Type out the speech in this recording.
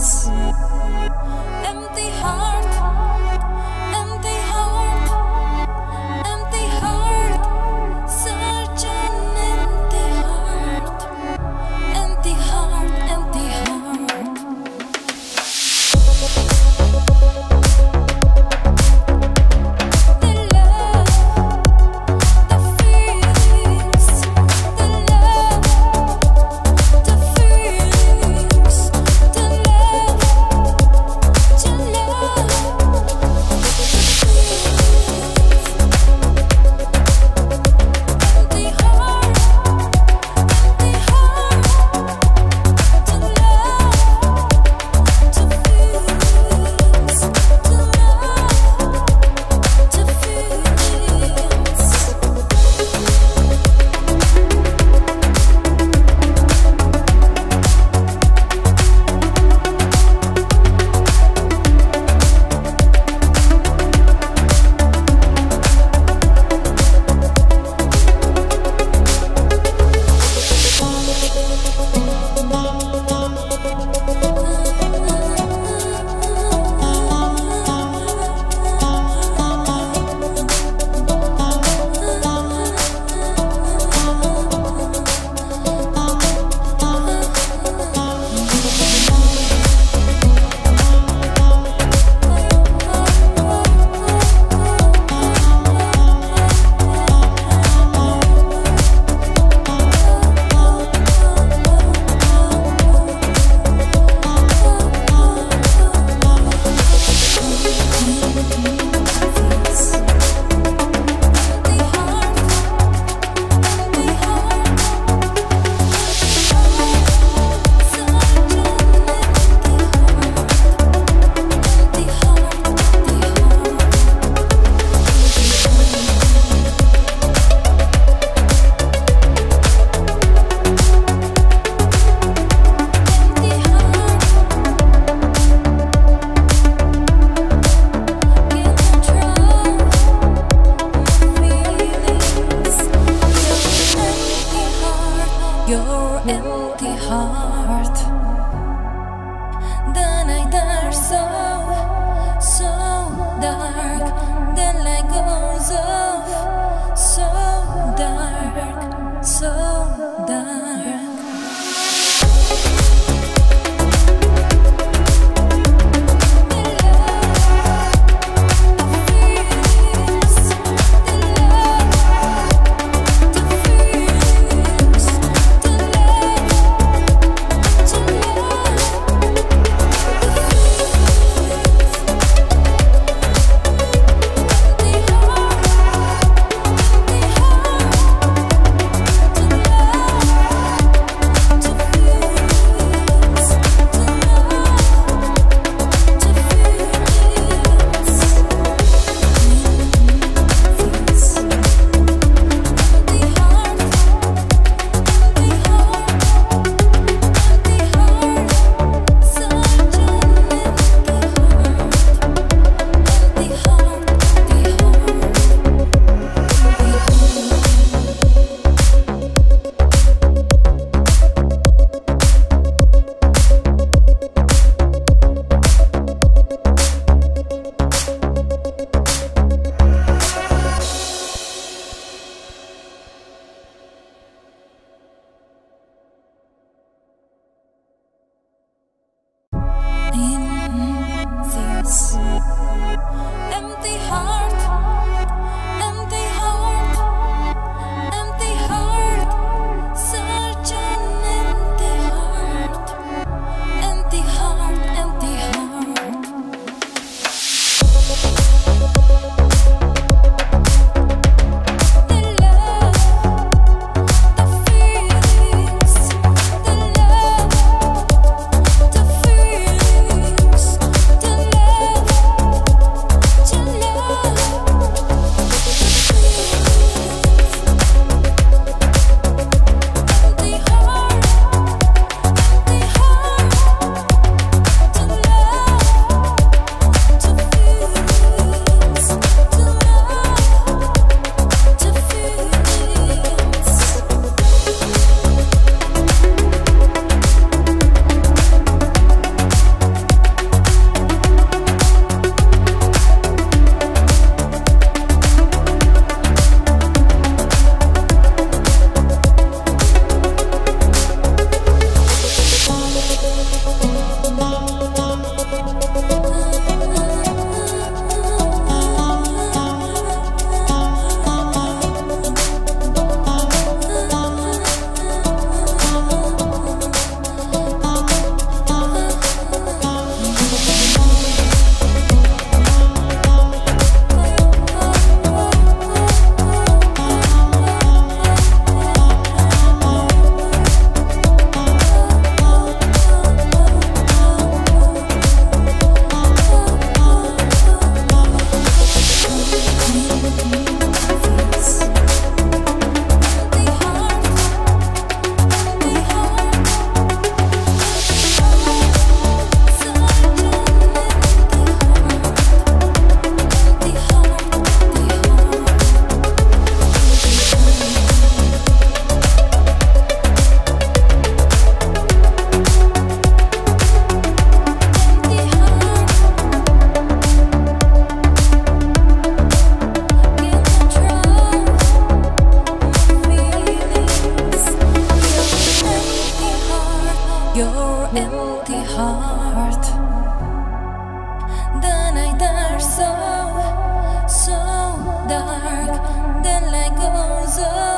hearts, empty hearts. Love empty heart. Oh, so,